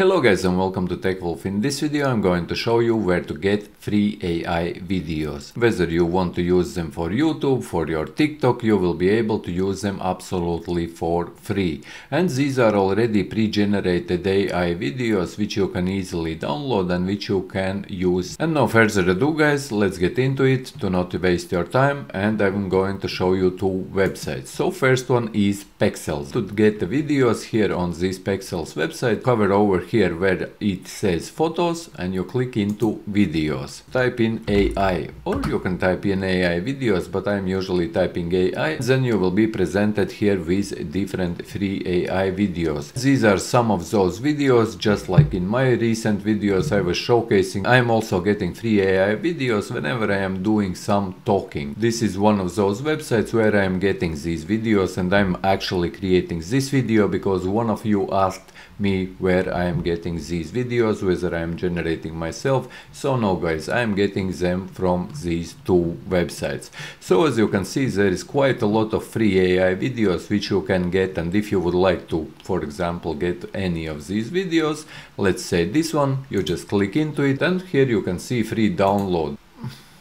Hello guys and welcome to TechWolf. In this video I'm going to show you where to get free AI videos. Whether you want to use them for YouTube, for your TikTok, you will be able to use them absolutely for free. And these are already pre-generated AI videos which you can easily download and which you can use. And no further ado guys, let's get into it to not waste your time and I'm going to show you two websites. So first one is Pexels. To get the videos here on this Pexels website, cover over here where it says photos and you click into videos. Type in AI or you can type in AI videos but I'm usually typing AI. Then you will be presented here with different free AI videos. These are some of those videos just like in my recent videos I was showcasing. I'm also getting free AI videos whenever I am doing some talking. This is one of those websites where I am getting these videos and I'm actually creating this video because one of you asked me where I am getting these videos, whether I am generating myself. So no guys, I am getting them from these two websites. So as you can see, there is quite a lot of free AI videos which you can get and if you would like to, for example, get any of these videos, let's say this one, you just click into it and here you can see free download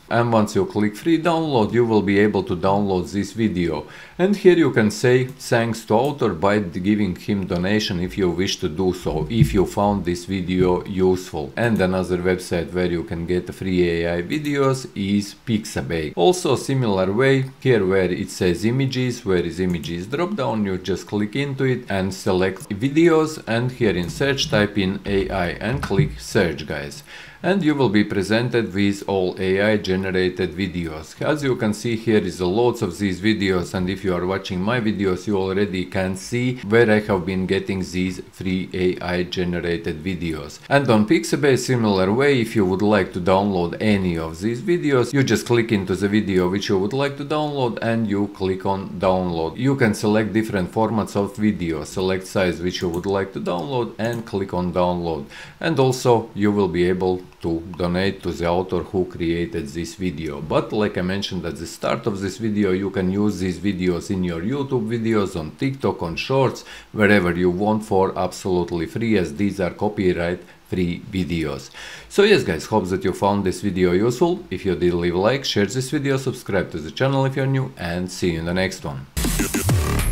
and once you click free download you will be able to download this video. And here you can say thanks to author by giving him donation if you wish to do so if you found this video useful. And another website where you can get free AI videos is Pixabay. Also similar way here where it says images where is images drop down you just click into it and select videos. And here in search type in AI and click search guys and you will be presented with all AI generated videos. As you can see here is a lots of these videos and if you are watching my videos you already can see where I have been getting these free AI generated videos. And on Pixabay similar way if you would like to download any of these videos you just click into the video which you would like to download and you click on download. You can select different formats of video, select size which you would like to download and click on download. And also you will be able to donate to the author who created this video. But like I mentioned at the start of this video, you can use these videos in your YouTube videos, on TikTok, on Shorts, wherever you want for absolutely free as these are copyright free videos. So yes guys, hope that you found this video useful. If you did leave a like, share this video, subscribe to the channel if you're new and see you in the next one.